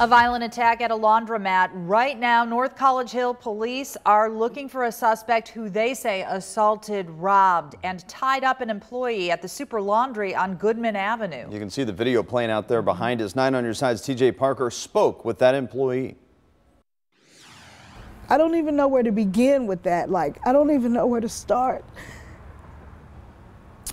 A violent attack at a laundromat. Right now, North College Hill police are looking for a suspect who they say assaulted, robbed, and tied up an employee at the Super Laundry on Goodman Avenue. You can see the video playing out there behind us. 9 on your side's TJ Parker spoke with that employee. I don't even know where to begin with that. Like, I don't even know where to start.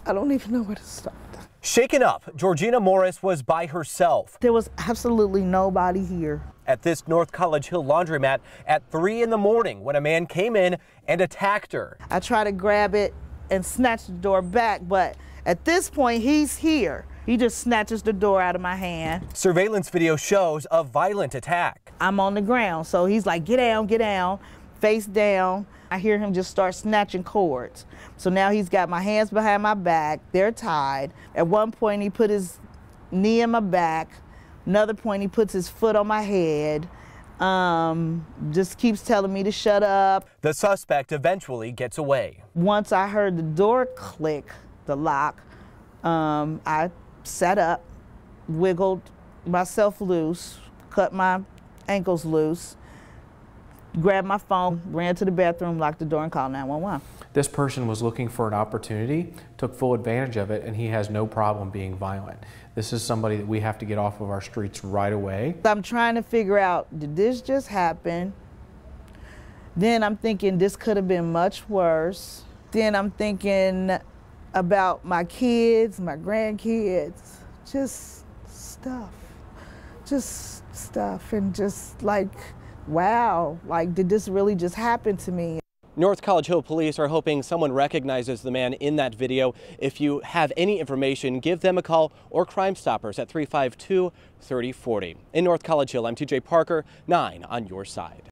I don't even know where to start. Shaken up, Georgina Morris was by herself. There was absolutely nobody here. At this North College Hill laundromat at 3 in the morning when a man came in and attacked her. I tried to grab it and snatch the door back, but at this point, he's here. He just snatches the door out of my hand. Surveillance video shows a violent attack. I'm on the ground, so he's like, get down, get down, face down. I hear him just start snatching cords. So now he's got my hands behind my back, they're tied. At one point, he put his knee in my back. Another point, he puts his foot on my head. Um, just keeps telling me to shut up. The suspect eventually gets away. Once I heard the door click, the lock, um, I sat up, wiggled myself loose, cut my ankles loose, grabbed my phone, ran to the bathroom, locked the door, and called 911. This person was looking for an opportunity, took full advantage of it, and he has no problem being violent. This is somebody that we have to get off of our streets right away. I'm trying to figure out, did this just happen? Then I'm thinking this could have been much worse. Then I'm thinking about my kids, my grandkids, just stuff, just stuff, and just like, wow, like, did this really just happen to me? North College Hill police are hoping someone recognizes the man in that video. If you have any information, give them a call or Crime Stoppers at 352 3040. In North College Hill, I'm TJ Parker, 9 on your side.